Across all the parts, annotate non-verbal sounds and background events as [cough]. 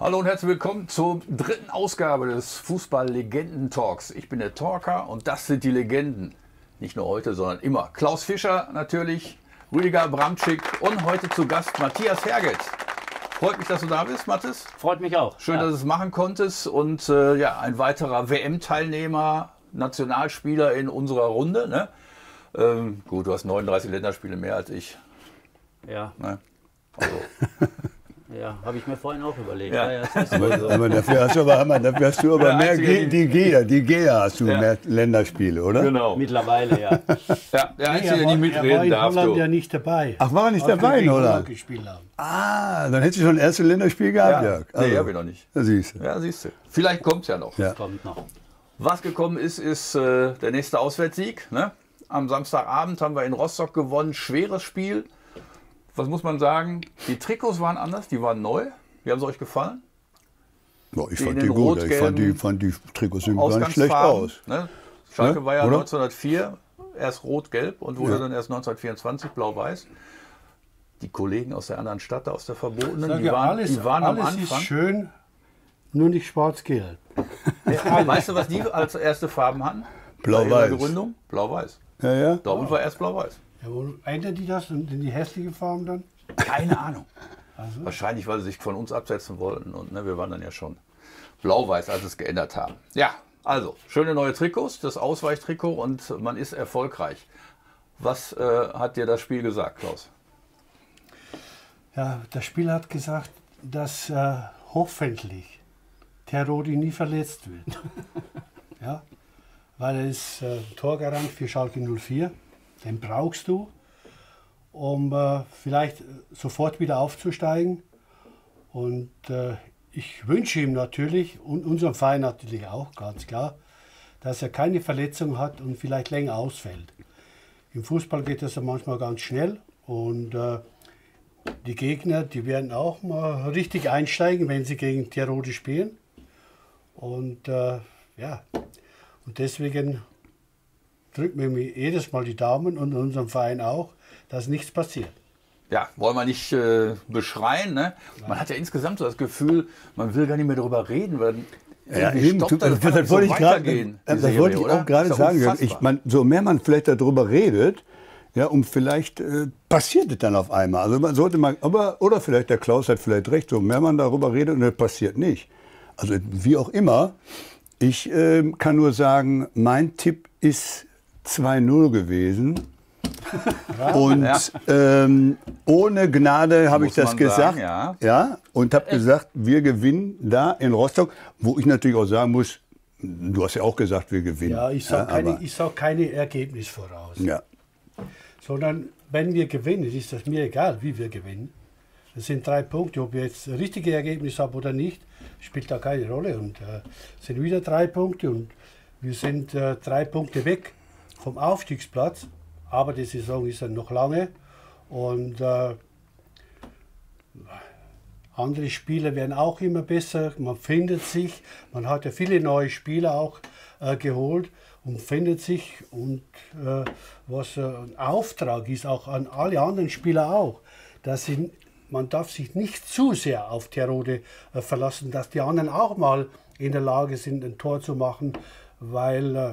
Hallo und herzlich willkommen zur dritten Ausgabe des Fußball-Legenden-Talks. Ich bin der Talker und das sind die Legenden. Nicht nur heute, sondern immer. Klaus Fischer natürlich, Rüdiger Bramczyk und heute zu Gast Matthias Herget. Freut mich, dass du da bist, Mathis. Freut mich auch. Schön, dass du es machen konntest. Und äh, ja, ein weiterer WM-Teilnehmer, Nationalspieler in unserer Runde. Ne? Ähm, gut, du hast 39 Länderspiele mehr als ich. Ja. Ne? Also. [laughs] Ja, habe ich mir vorhin auch überlegt. Ja. Ja. Ja, aber, aber dafür hast du aber, dafür hast du aber mehr Ge die Gea, die Gea hast du Ja. mehr Länderspiele, oder? Genau. Mittlerweile, ja. [laughs] Ja, der Einzige, der er war, nicht er war mitreden in darf. Holland Du. ja nicht dabei. Ach, war er nicht wir dabei in gegen Holland? gespielt haben. Ah, dann hättest du schon ein erstes Länderspiel gehabt, Ja. Jörg. Nee, hab ich noch nicht. Da siehst du. Ja, siehst du. Vielleicht kommt es ja noch. Ja. Kommt noch. Was gekommen ist, ist äh, der nächste Auswärtssieg. Ne? Am Samstagabend haben wir in Rostock gewonnen. Schweres Spiel. Was muss man sagen? Die Trikots waren anders, die waren neu. Wie haben sie euch gefallen? Ja, ich Die fand die gut. Ich fand die, fand die Trikots sehen gar nicht schlecht aus. Ne? Schalke Ne? war ja Oder? 1904 erst rot-gelb und wurde Ja. dann erst 1924 blau-weiß. Die Kollegen aus der anderen Stadt, aus der Verbotenen, Sag die ja, waren, alles, die waren am alles ist Anfang. schön, nur nicht schwarz-gelb. Ja, weißt du, was die als erste Farben hatten? Blau-weiß. Gründung? Blau-weiß. Ja, ja. Dortmund war erst blau-weiß. Ja, wo ändern die das in in die hässliche Farben dann? Keine Ahnung. Also, Wahrscheinlich, weil sie sich von uns absetzen wollten. Und ne, wir waren dann ja schon blau-weiß, als sie es geändert haben. Ja, also, schöne neue Trikots, das Ausweichtrikot und man ist erfolgreich. Was äh, hat dir das Spiel gesagt, Klaus? ja, das Spiel hat gesagt, dass äh, hoffentlich Terodi nie verletzt wird. [laughs] ja, weil er ist äh, Torgarant für Schalke 04. Den brauchst du, um äh, vielleicht sofort wieder aufzusteigen. Und äh, ich wünsche ihm natürlich und unserem Verein natürlich auch, ganz klar, dass er keine Verletzung hat und vielleicht länger ausfällt. Im Fußball geht das ja manchmal ganz schnell und äh, die Gegner, die werden auch mal richtig einsteigen, wenn sie gegen Tirode spielen. Und äh, ja, und deswegen drücken wir mir jedes Mal die Daumen und unserem Verein auch, dass nichts passiert. Ja, wollen wir nicht äh, beschreien. Ne? Man hat ja insgesamt so das Gefühl, man will gar nicht mehr darüber reden. Weil Ja, eben, stoppt tut- das, das, das wollte nicht ich so gerade das Serie, wollte ich oder? auch gerade sagen. Ich mein, so mehr man vielleicht darüber redet, ja, um vielleicht äh, passiert es dann auf einmal. Also man sollte mal, aber, oder vielleicht der Klaus hat vielleicht recht, so mehr man darüber redet und es passiert nicht. Also wie auch immer, ich ähm, kann nur sagen, mein Tipp ist 2-0 gewesen. Und Ja. ähm, ohne Gnade habe ich das gesagt. sagen, ja. und habe gesagt, wir gewinnen da in Rostock, wo ich natürlich auch sagen muss, du hast ja auch gesagt, wir gewinnen. Ja, ich sage keine, ich sag keine Ergebnis voraus. ja. sondern wenn wir gewinnen, ist das mir egal, wie wir gewinnen. Das sind drei Punkte, ob wir jetzt das richtige Ergebnis haben oder nicht, spielt da keine Rolle. Und äh, sind wieder drei Punkte und wir sind äh, drei Punkte weg vom Aufstiegsplatz, aber die Saison ist ja noch lange und äh, andere Spiele werden auch immer besser, man findet sich, man hat ja viele neue Spieler auch äh, geholt und findet sich und äh, was äh, ein Auftrag ist auch an alle anderen Spieler auch, dass sie, man darf sich nicht zu sehr auf Terode äh, verlassen, dass die anderen auch mal in der Lage sind, ein Tor zu machen, weil äh,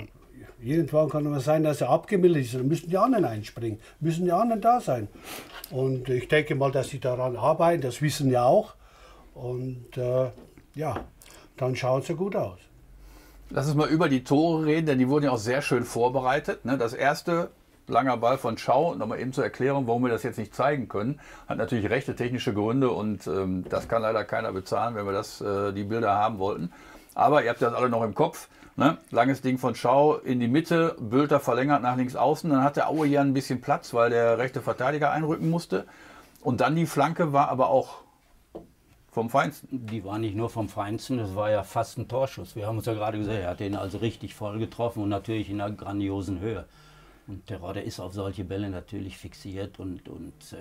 irgendwann kann es sein, dass er abgemeldet ist, dann müssen die anderen einspringen, müssen die anderen da sein. Und ich denke mal, dass sie daran arbeiten, das wissen ja auch. Und äh, ja, dann schaut es ja gut aus. Lass uns mal über die Tore reden, denn die wurden ja auch sehr schön vorbereitet. Ne? Das erste, langer Ball von Schau, nochmal eben zur Erklärung, warum wir das jetzt nicht zeigen können, hat natürlich rechte technische Gründe und ähm, das kann leider keiner bezahlen, wenn wir das, äh, die Bilder haben wollten. Aber ihr habt das alle noch im Kopf. Ne? Langes Ding von Schau in die Mitte, Bülter verlängert nach links außen. Dann hatte Aue hier ein bisschen Platz, weil der rechte Verteidiger einrücken musste. Und dann die Flanke war aber auch vom Feinsten. Die war nicht nur vom Feinsten, das war ja fast ein Torschuss. Wir haben uns ja gerade gesehen, er hat den also richtig voll getroffen und natürlich in einer grandiosen Höhe. Und Terodde ist auf solche Bälle natürlich fixiert und, und äh,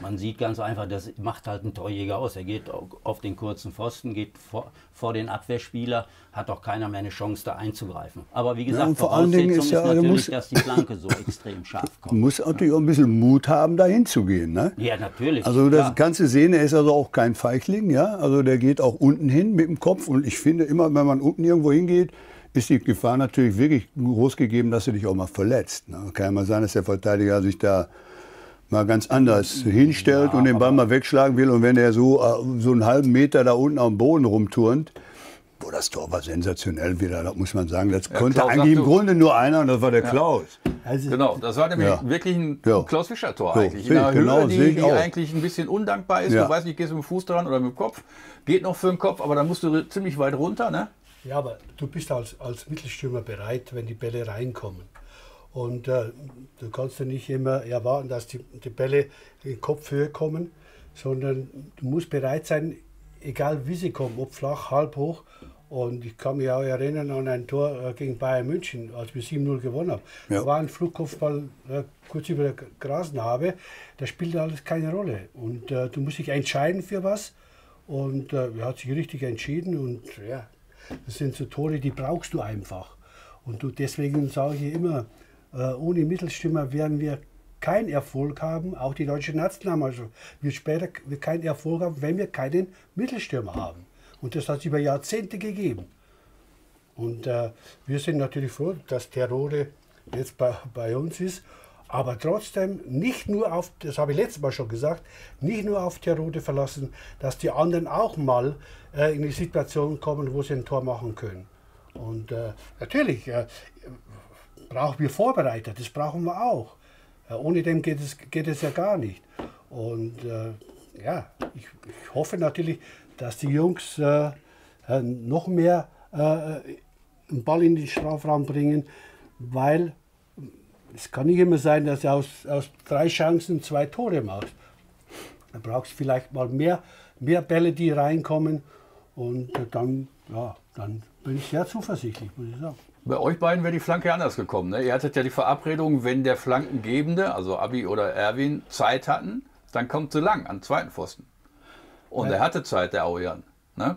man sieht ganz einfach, das macht halt ein Torjäger aus. Er geht auf den kurzen Pfosten, geht vor, vor den Abwehrspieler, hat auch keiner mehr eine Chance da einzugreifen. Aber wie gesagt, und vor allen Dingen ist Voraussetzung ja- ist du natürlich, musst- dass die Flanke so extrem scharf [laughs] kommt. musst natürlich auch ein bisschen Mut haben, da hinzugehen. Ne? Ja, natürlich. Also das kannst du sehen, er ist also auch kein Feigling, ja. Also der geht auch unten hin mit dem Kopf. Und ich finde immer, wenn man unten irgendwo hingeht, ist die Gefahr natürlich wirklich groß gegeben, dass du dich auch mal verletzt. Ne? Kann ja mal sein, dass der Verteidiger sich da mal ganz anders hinstellt und den Ball mal wegschlagen will. Und wenn er so, äh, so einen halben Meter da unten am Boden rumturnt, boah, das Tor war sensationell wieder, das muss man sagen. Das konnte Klaus, eigentlich im du. Grunde nur einer und das war der Klaus. Also, Genau, das war nämlich Ja. wirklich ein Ja. Klaus Fischer-Tor So, eigentlich. In einer genau, Höhe, sehe die, ich die auch. eigentlich ein bisschen undankbar ist. Ja. Du weißt nicht, gehst du mit dem Fuß dran oder mit dem Kopf. Geht noch für den Kopf, aber dann musst du ziemlich weit runter. Ne? Ja, aber du bist als, als Mittelstürmer bereit, wenn die Bälle reinkommen. Und äh, du kannst ja nicht immer erwarten, dass die, die Bälle in Kopfhöhe kommen, sondern du musst bereit sein, egal wie sie kommen, ob flach, halb hoch. Und ich kann mich auch erinnern an ein Tor äh, gegen Bayern München, als wir 7-0 gewonnen haben. Ja. Da war ein Flugkopfball äh, kurz über der Grasnarbe, da spielt alles keine Rolle. Und äh, du musst dich entscheiden für was. Und äh, er hat sich richtig entschieden und ja, das sind so Tore, die brauchst du einfach. Und du, deswegen sage ich immer, äh, ohne Mittelstürmer werden wir keinen Erfolg haben. Auch die deutsche Nationalmannschaft wird später keinen Erfolg haben, wenn wir keinen Mittelstürmer haben. Und das hat es über Jahrzehnte gegeben. Und äh, wir sind natürlich froh, dass Terode jetzt bei, bei uns ist. Aber trotzdem nicht nur auf, das habe ich letztes Mal schon gesagt, nicht nur auf Terode verlassen, dass die anderen auch mal in die Situation kommen, wo sie ein Tor machen können. Und äh, natürlich äh, brauchen wir Vorbereiter, das brauchen wir auch. Äh, ohne dem geht es, geht es ja gar nicht. Und äh, ja, ich, ich hoffe natürlich, dass die Jungs äh, äh, noch mehr äh, einen Ball in den Strafraum bringen, weil es kann nicht immer sein, dass du aus, aus drei Chancen zwei Tore machst. Da brauchst du vielleicht mal mehr, mehr Bälle, die reinkommen und dann, ja, dann bin ich sehr zuversichtlich, muss ich sagen. Bei euch beiden wäre die Flanke anders gekommen. Ne? Ihr hattet ja die Verabredung, wenn der Flankengebende, also Abi oder Erwin, Zeit hatten, dann kommt sie lang an zweiten Pfosten. Und er hatte Zeit, der Aujan. Ne?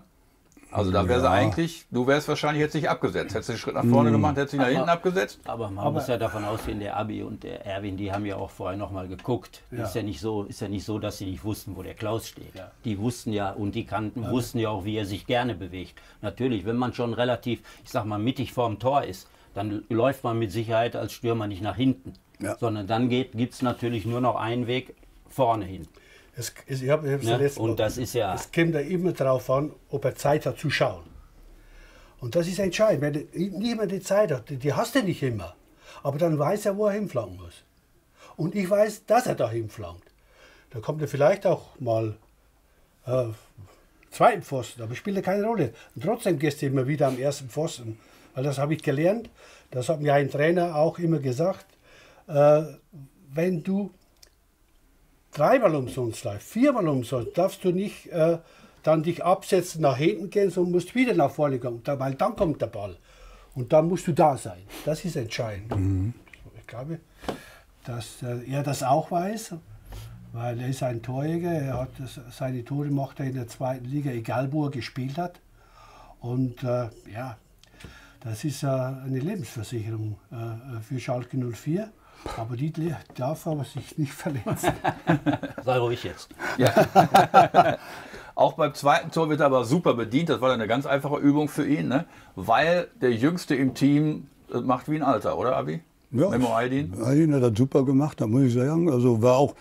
Also da wäre sie Ja. eigentlich, du wärst wahrscheinlich jetzt nicht abgesetzt. Hättest du einen Schritt nach vorne gemacht, hättest dich nach Aber- hinten abgesetzt. Aber man Aber- muss ja davon ausgehen, der Abi und der Erwin, die haben ja auch vorher noch mal geguckt. Ja. Ist, ja nicht so, ist ja nicht so, dass sie nicht wussten, wo der Klaus steht. Ja. Die wussten ja und die kannten, wussten ja auch, wie er sich gerne bewegt. Natürlich, wenn man schon relativ, ich sag mal, mittig vorm Tor ist, dann läuft man mit Sicherheit als Stürmer nicht nach hinten. Ja. Sondern dann gibt es natürlich nur noch einen Weg vorne hin. Es, es, ich hab, ich Ne? ja letztes Und das ist ja- Es kommt da immer darauf an, ob er Zeit hat zu schauen. Und das ist entscheidend. Wenn er mehr die Zeit hat, die, die hast du nicht immer. Aber dann weiß er, wo er hinflanken muss. Und ich weiß, dass er da hinflankt. Da kommt er vielleicht auch mal äh, zweiten Pfosten, aber spielt ja keine Rolle. Und trotzdem gehst du immer wieder am ersten Pfosten. Weil das habe ich gelernt. Das hat mir ein Trainer auch immer gesagt. Äh, wenn du dreimal umsonst läufst, viermal umsonst, darfst du nicht äh, dann dich absetzen, nach hinten gehen, sondern musst wieder nach vorne kommen, weil dann kommt der Ball. Und dann musst du da sein. Das ist entscheidend. Ich glaube, dass äh, er das auch weiß, weil er ist ein Torjäger. Er hat seine Tore macht er in der zweiten Liga, egal wo er gespielt hat. Und äh, ja, das ist äh, eine Lebensversicherung äh, für Schalke 04. Aber die darf aber sich nicht verletzen. [laughs] Sei ruhig jetzt. [laughs] Auch beim zweiten Tor wird er aber super bedient. Das war dann eine ganz einfache Übung für ihn, ne? weil der Jüngste im Team macht wie ein Alter, oder Abi? Memo Aydin? Aydin hat das super gemacht, da muss ich sagen. Also war auch,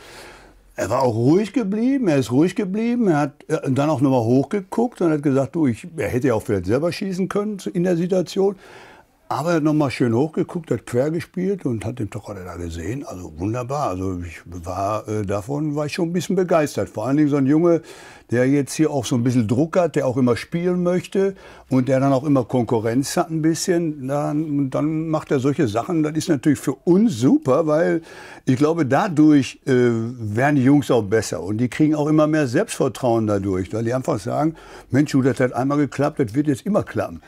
er war auch ruhig geblieben, er ist ruhig geblieben. Er hat dann auch nochmal hochgeguckt und hat gesagt, du, ich, er hätte ja auch vielleicht selber schießen können in der Situation. Aber er hat nochmal schön hochgeguckt, hat quer gespielt und hat den Torwart da gesehen. Also wunderbar. Also ich war äh, davon war ich schon ein bisschen begeistert. Vor allen Dingen so ein Junge, der jetzt hier auch so ein bisschen Druck hat, der auch immer spielen möchte und der dann auch immer Konkurrenz hat ein bisschen. Dann, dann macht er solche Sachen. Das ist natürlich für uns super, weil ich glaube, dadurch äh, werden die Jungs auch besser und die kriegen auch immer mehr Selbstvertrauen dadurch, weil die einfach sagen, Mensch, das hat einmal geklappt, das wird jetzt immer klappen.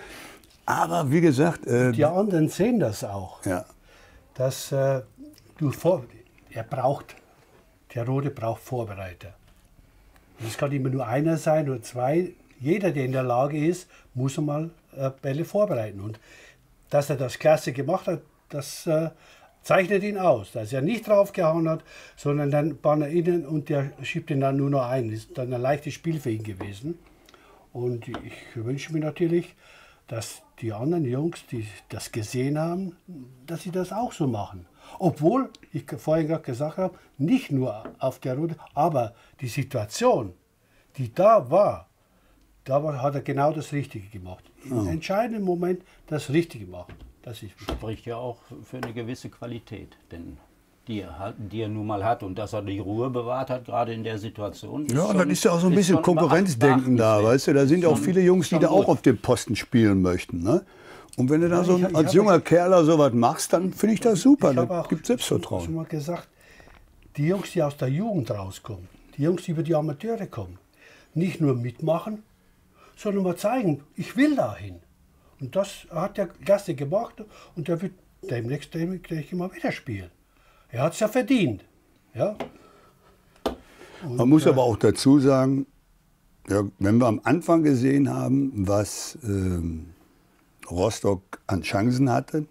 Aber wie gesagt, äh, Die anderen sehen das auch. ja. dass äh, du vor, er braucht, der Rote braucht Vorbereiter. Das kann immer nur einer sein oder zwei. Jeder, der in der Lage ist, muss mal äh, Bälle vorbereiten. Und dass er das klasse gemacht hat, das äh, zeichnet ihn aus. Dass er nicht draufgehauen hat, sondern dann bahnt er innen und der schiebt ihn dann nur noch ein. Das ist dann ein leichtes Spiel für ihn gewesen. Und ich wünsche mir natürlich, dass die anderen Jungs, die das gesehen haben, dass sie das auch so machen. Obwohl, ich vorhin gerade gesagt habe, nicht nur auf der Route, aber die Situation, die da war, da hat er genau das Richtige gemacht. Im oh. entscheidenden Moment das Richtige gemacht. Das ist spricht ja auch für eine gewisse Qualität, denn die er, die er nun mal hat und dass er die Ruhe bewahrt hat, gerade in der Situation. Ja, und dann ist ja auch so ein bisschen Konkurrenzdenken da, weißt du. Da sind ja auch viele Jungs, die da auch auf dem Posten spielen möchten. Ne? Und wenn du da so ich, ich als junger Kerl so was machst, dann finde ich das super. Da gibt Selbstvertrauen. Ich habe mal gesagt, die Jungs, die aus der Jugend rauskommen, die Jungs, die über die Amateure kommen, nicht nur mitmachen, sondern mal zeigen, ich will dahin. Und das hat der Gasse gemacht und der wird demnächst, demnächst immer wieder spielen. Er hat es ja verdient. Ja? Und, Man muss äh, aber auch dazu sagen, ja, wenn wir am Anfang gesehen haben, was ähm, Rostock an Chancen hatte,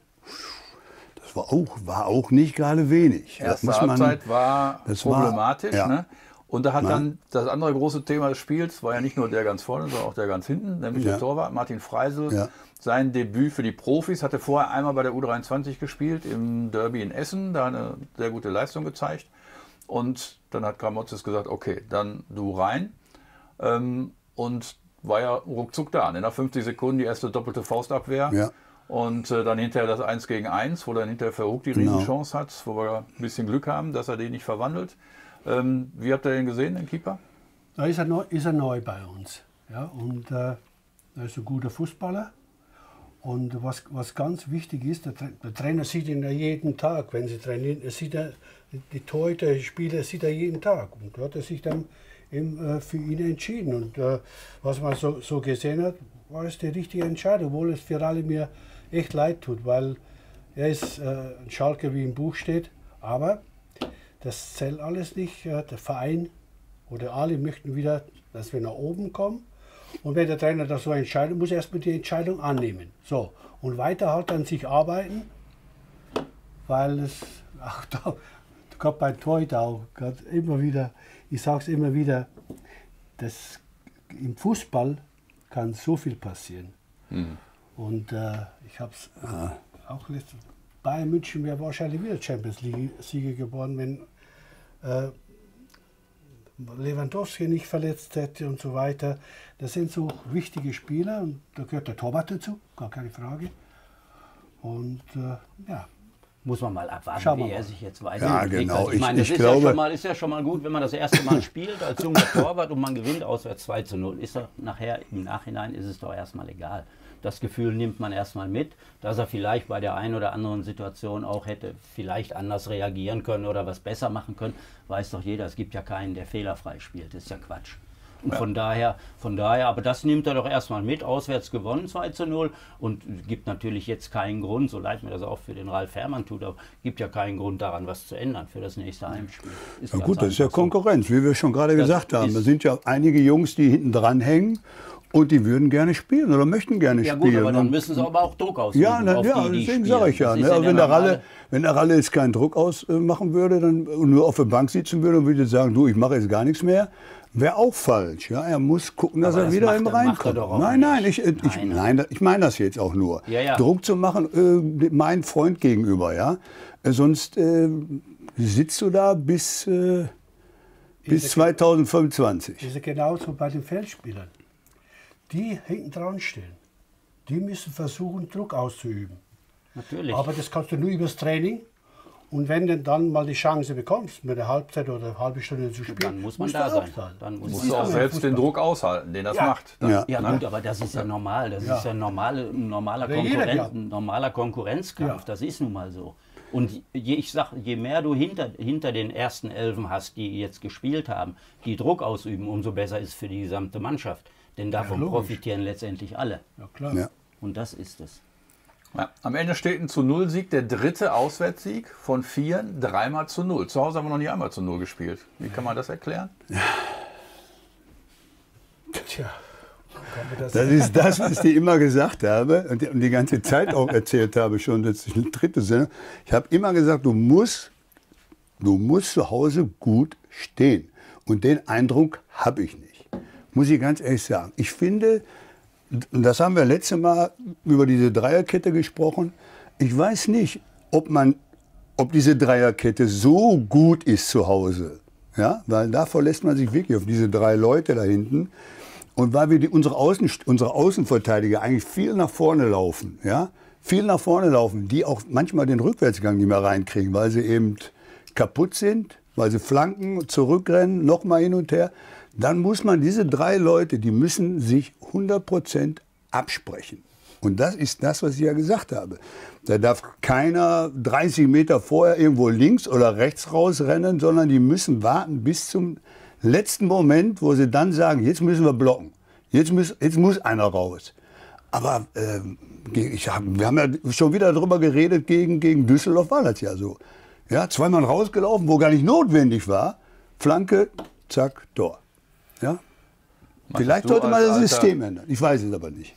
das war auch, war auch nicht gerade wenig. Erste das Halbzeit war das problematisch. War, ja. ne? Und da hat Nein. dann das andere große Thema des Spiels, war ja nicht nur der ganz vorne, sondern auch der ganz hinten, nämlich ja. der Torwart Martin Freisel. Ja. Sein Debüt für die Profis hatte vorher einmal bei der U23 gespielt, im Derby in Essen, da eine sehr gute Leistung gezeigt. Und dann hat Gramotzes gesagt, okay, dann du rein. Ähm, und war ja ruckzuck da. In der 50 Sekunden die erste doppelte Faustabwehr. Ja. Und äh, dann hinterher das 1 gegen 1, wo dann hinterher Verhoek die genau. Riesenchance hat, wo wir ein bisschen Glück haben, dass er den nicht verwandelt. Ähm, wie habt ihr den gesehen, den Keeper? Da ist er neu, ist er neu bei uns. Ja, und äh, er ist ein guter Fußballer. Und was, was ganz wichtig ist, der, der, Trainer sieht ihn ja jeden Tag, wenn sie trainieren. Er sieht er, die Torhüter, die Spieler sieht er jeden Tag. Und da hat er sich dann eben, äh, für ihn entschieden. Und äh, was man so, so gesehen hat, war es die richtige Entscheidung, obwohl es für alle mir echt leid tut, weil er ist äh, ein Schalke, wie im Buch steht. Aber das zählt alles nicht. Der Verein oder alle möchten wieder, dass wir nach oben kommen. Und wenn der Trainer das so entscheidet, muss er erstmal die Entscheidung annehmen. So, und weiter halt an sich arbeiten, weil es [laughs] auch da, gerade bei Torhüter auch, immer wieder, ich sage es immer wieder, das, im Fußball kann so viel passieren. Mhm. Und äh, ich habe es äh, auch letztens, Bayern München wäre wahrscheinlich wieder Champions League-Sieger geworden, wenn äh, Lewandowski nicht verletzt hätte und so weiter. Das sind so wichtige Spieler und da gehört der Torwart dazu, gar keine Frage. Und äh, ja. Muss man mal abwarten, wie er sich jetzt weiter Ja, genau. Ich, meine, ich ist, glaube, ja schon mal, ist ja schon mal gut, wenn man das erste Mal [laughs] spielt als junger Torwart und man gewinnt auswärts 2 zu 0. Ist doch nachher, im Nachhinein ist es doch erstmal egal. Das Gefühl nimmt man erstmal mit, dass er vielleicht bei der einen oder anderen Situation auch hätte vielleicht anders reagieren können oder was besser machen können. Weiß doch jeder, es gibt ja keinen, der fehlerfrei spielt. Das ist ja Quatsch. Und ja. von daher, von daher, aber das nimmt er doch erstmal mit, auswärts gewonnen 2 zu 0 und gibt natürlich jetzt keinen Grund, so leid mir das auch für den Ralf Herrmann tut, aber gibt ja keinen Grund daran, was zu ändern für das nächste Heimspiel. Ist ja gut, das ist ja Konkurrenz, wie wir schon gerade gesagt haben. Da sind ja einige Jungs, die hinten dran hängen und die würden gerne spielen oder möchten gerne ja, spielen. Ja gut, aber dann müssen sie aber auch Druck ausüben. Ja, na, ja die, deswegen sage ich ja. Ne? ja wenn, der Ralle, wenn der Ralle jetzt keinen Druck ausmachen würde dann, und nur auf der Bank sitzen würde und würde sagen, du, ich mache jetzt gar nichts mehr, wäre auch falsch. Ja, er muss gucken, dass aber er das wieder im reinkommt. Nein, nein, ich, ich, nein, nein, ich meine das jetzt auch nur. Ja. Druck zu machen, äh, mein Freund gegenüber, ja. Äh, sonst äh, sitzt du da bis, äh, bis 2025. Das ist genauso bei den Feldspielern die hinten dran stehen, die müssen versuchen, Druck auszuüben. Natürlich. Aber das kannst du nur übers Training. Und wenn du dann mal die Chance bekommst, mit der Halbzeit oder eine halbe Stunde zu spielen, dann muss man da sein. Dann muss du auch selbst den Druck aushalten, den das ja. macht. Dann, ja, ja ne? gut, aber das ist ja normal. Das ja. ist ja normale, normaler, Konkurrenz, normaler Konkurrenzkampf. Das ist nun mal so. Und je, ich sag, je mehr du hinter, hinter den ersten Elfen hast, die jetzt gespielt haben, die Druck ausüben, umso besser ist es für die gesamte Mannschaft. Denn davon ja, profitieren letztendlich alle. Ja, klar. Ja. Und das ist es. Ja, am Ende steht ein zu Null Sieg, der dritte Auswärtssieg von vieren, dreimal zu Null. Zu Hause haben wir noch nie einmal zu Null gespielt. Wie kann man das erklären? Tja, das, Das ist das, was ich dir immer gesagt habe und die, und die ganze Zeit auch erzählt habe, schon das ist die dritte Sendung. Ich habe immer gesagt, du musst, du musst zu Hause gut stehen. Und den Eindruck habe ich nicht. Muss ich ganz ehrlich sagen. Ich finde, und das haben wir letzte Mal über diese Dreierkette gesprochen. Ich weiß nicht, ob man, ob diese Dreierkette so gut ist zu Hause. Ja, weil da verlässt man sich wirklich auf diese drei Leute da hinten. Und weil wir die, unsere, Außen, unsere Außenverteidiger eigentlich viel nach vorne laufen, ja, viel nach vorne laufen, die auch manchmal den Rückwärtsgang nicht mehr reinkriegen, weil sie eben kaputt sind, weil sie flanken, zurückrennen, nochmal hin und her. Dann muss man diese drei Leute, die müssen sich 100% absprechen. Und das ist das, was ich ja gesagt habe. Da darf keiner 30 Meter vorher irgendwo links oder rechts rausrennen, sondern die müssen warten bis zum letzten Moment, wo sie dann sagen, jetzt müssen wir blocken. Jetzt muss, jetzt muss einer raus. Aber ich hab, wir haben ja schon wieder darüber geredet, gegen, gegen Düsseldorf war das ja so. Ja, zweimal rausgelaufen, wo gar nicht notwendig war. Flanke, zack, Tor. Ja? Vielleicht sollte man das System ändern. Ich weiß es aber nicht.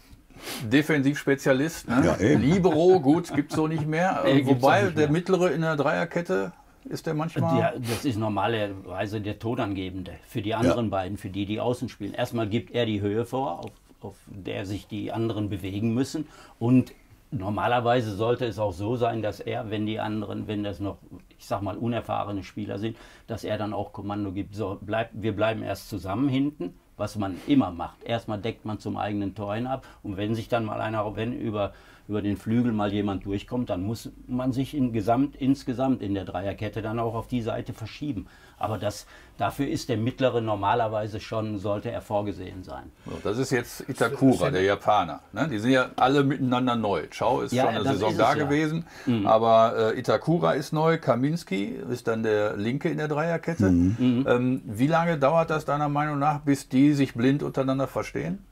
Defensivspezialist, ne? Ja. Libero, gut, gibt es so nicht mehr. Nee, Äh, Wobei nicht der mehr. mittlere in der Dreierkette ist der manchmal. Ja, das ist normalerweise der Tonangebende für die anderen beiden, für die, die außen spielen. Erstmal gibt er die Höhe vor, auf, auf der sich die anderen bewegen müssen. Und normalerweise sollte es auch so sein, dass er, wenn die anderen, wenn das noch, ich sag mal, unerfahrene Spieler sind, dass er dann auch Kommando gibt. So, bleib, wir bleiben erst zusammen hinten, was man immer macht. Erstmal deckt man zum eigenen Tor hin ab und wenn sich dann mal einer, wenn über, über den Flügel mal jemand durchkommt, dann muss man sich in Gesamt, insgesamt in der Dreierkette dann auch auf die Seite verschieben. Aber das, dafür ist der mittlere normalerweise schon, sollte er vorgesehen sein. So, das ist jetzt Itakura, der Japaner. Ne? Die sind ja alle miteinander neu. Chao ist Ja, schon eine Saison da ja. gewesen, aber äh, Itakura ist neu, Kaminski ist dann der Linke in der Dreierkette. Mhm. Ähm, wie lange dauert das deiner Meinung nach, bis die sich blind untereinander verstehen?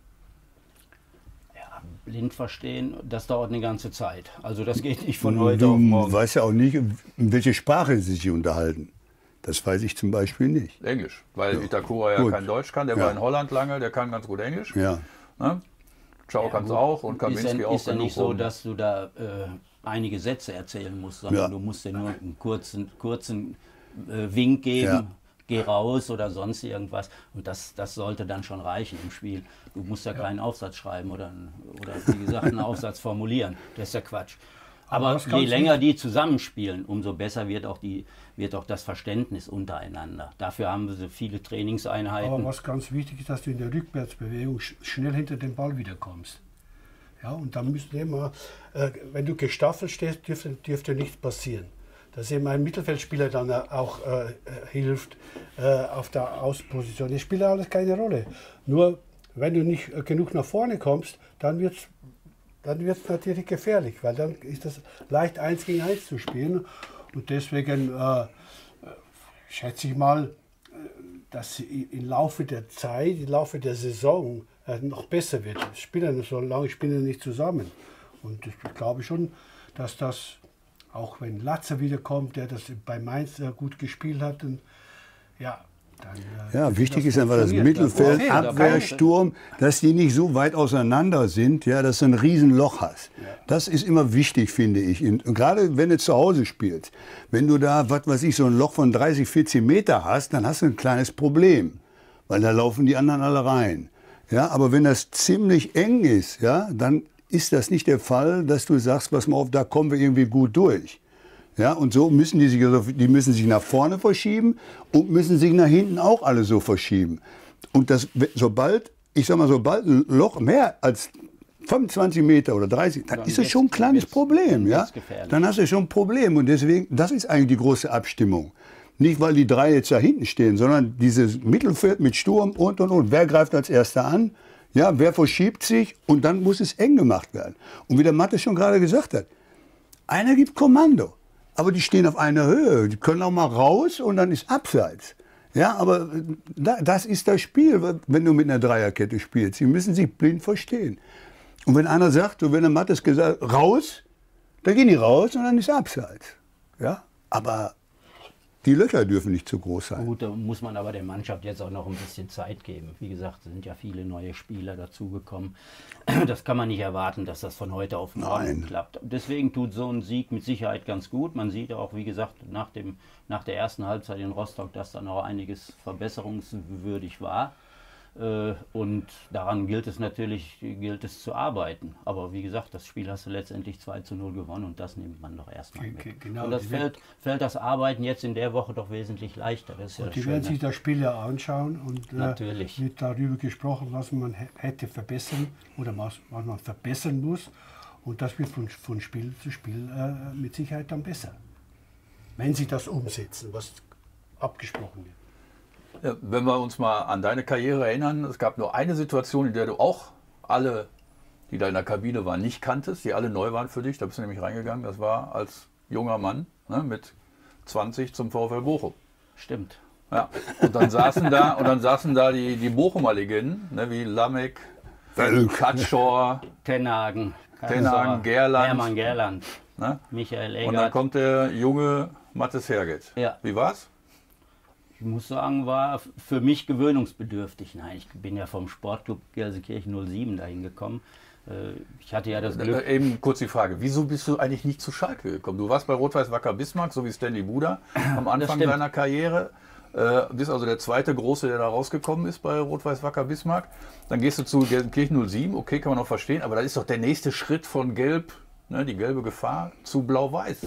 Blind verstehen, das dauert eine ganze Zeit. Also das geht nicht von heute auf Du morgen. weißt ja auch nicht, in welche Sprache sie sich unterhalten. Das weiß ich zum Beispiel nicht. Englisch, weil Itakura ja Gut. kein Deutsch kann. Der Ja. war in Holland lange, der kann ganz gut Englisch. Ja. Ne? Chao kann es auch und ist Kaminski ja, auch. ist ja nicht so, dass du da äh, einige Sätze erzählen musst, sondern Ja. du musst dir nur einen kurzen, kurzen äh, Wink geben, Ja. geh raus oder sonst irgendwas. Und das, das sollte dann schon reichen im Spiel. Du musst ja keinen Aufsatz schreiben oder, oder wie gesagt, einen [laughs] Aufsatz formulieren. Das ist ja Quatsch. Aber Aber je länger die zusammenspielen, umso besser wird auch, die, wird auch das Verständnis untereinander. Dafür haben sie viele Trainingseinheiten. Aber was ganz wichtig ist, dass du in der Rückwärtsbewegung sch schnell hinter den Ball wiederkommst. Ja, und dann müssen immer, äh, wenn du gestaffelt stehst, dürfte, dürfte nichts passieren. Dass eben ein Mittelfeldspieler dann auch äh, äh, hilft äh, auf der Außenposition. Das spielt alles keine Rolle. Nur wenn du nicht äh, genug nach vorne kommst, dann wird es dann wird's natürlich gefährlich, weil dann ist es leicht eins gegen eins zu spielen. Und deswegen äh, schätze ich mal, äh, dass im Laufe der Zeit, im Laufe der Saison äh, noch besser wird. Spielen so lange spielen nicht zusammen. Und ich glaube schon, dass das, auch wenn Latzer wiederkommt, der das bei Mainz gut gespielt hat, dann, ja, Ja, wird wichtig das ist einfach das. Mittelfeld, Okay, da Abwehr, Sturm, dass die nicht so weit auseinander sind, ja, dass du ein Riesenloch hast. Das ist immer wichtig, finde ich. Und gerade wenn du zu Hause spielst, wenn du da, was weiß ich, so ein Loch von 30, 40 Meter hast, dann hast du ein kleines Problem, weil da laufen die anderen alle rein. Ja, aber wenn das ziemlich eng ist, ja, dann ist das nicht der Fall, dass du sagst, pass mal auf, da kommen wir irgendwie gut durch. Ja, und so müssen die sich, also die müssen sich nach vorne verschieben und müssen sich nach hinten auch alle so verschieben. Und das, sobald, ich sag mal, sobald ein Loch mehr als 25 Meter oder 30, dann, Dann ist wird's- schon ein kleines Problem. dann Ja? Dann hast du schon ein Problem. Und deswegen, das ist eigentlich die große Abstimmung. Nicht, weil die drei jetzt da hinten stehen, sondern dieses Mittelfeld mit Sturm und und und. Wer greift als Erster an? Ja, wer verschiebt sich? Und dann muss es eng gemacht werden. Und wie der Mathe schon gerade gesagt hat, einer gibt Kommando. Aber die stehen auf einer Höhe. Die können auch mal raus und dann ist Abseits. Ja, aber äh, da, das ist das Spiel, wenn du mit einer Dreierkette spielst. Sie müssen sich blind verstehen. Und wenn einer sagt, so wenn der Mattes gesagt raus, Da gehen die raus und dann ist Abseits. Ja? Aber die Löcher dürfen nicht zu groß sein. Gut, da muss man aber der Mannschaft jetzt auch noch ein bisschen Zeit geben. Wie gesagt, es sind ja viele neue Spieler dazugekommen. [clears throat] Das kann man nicht erwarten, dass das von heute auf morgen klappt. Deswegen tut so ein Sieg mit Sicherheit ganz gut. Man sieht auch, wie gesagt, nach, dem, nach der ersten Halbzeit in Rostock, dass da noch einiges verbesserungswürdig war. Äh, Und daran gilt es natürlich gilt es zu arbeiten. Aber wie gesagt, das Spiel hast du letztendlich 2 zu 0 gewonnen und das nimmt man doch erstmal mit. ge- genau, und das die fällt, fällt das Arbeiten jetzt in der Woche doch wesentlich leichter. Das ist ja Und die das werden Schöne. sich das Spiel ja anschauen und äh, Natürlich. wird darüber gesprochen, was man hä- hätte verbessern oder was, was man verbessern muss. Und das wird von, von Spiel zu Spiel äh, mit Sicherheit dann besser. Wenn sie das umsetzen, was abgesprochen wird. Ja, wenn wir uns mal an deine Karriere erinnern, es gab nur eine Situation, in der du auch alle, die da in der Kabine waren, nicht kanntest, die alle neu waren für dich. Da bist du nämlich reingegangen. Das war als junger Mann ne, mit 20 zum VfL Bochum. Stimmt. Ja. Und dann saßen da und dann saßen da die, die Bochumer Legenden, ne, wie Lamek. Katschor, Tenhagen, Tenhagen, Gerland. Hermann Gerland, ne? Michael Und dann kommt der junge Mattes Herget. Ja. Wie war's? Ich muss sagen, war für mich gewöhnungsbedürftig. Nein, ich bin ja vom Sportclub Gelsenkirchen 07 dahin gekommen. Äh, Ich hatte ja das Glück. Eben kurz die Frage, wieso bist du eigentlich nicht zu Schalke gekommen? Du warst bei Rot-Weiß Wacker Bismarck, so wie Stanley Buda am Anfang deiner Karriere. Äh, bist also der zweite Große, der da rausgekommen ist bei Rot-Weiß Wacker Bismarck. Dann gehst du zu Gelsenkirchen 07, okay, kann man noch verstehen, aber das ist doch der nächste Schritt von Gelb, ne, die gelbe Gefahr, zu Blau-Weiß.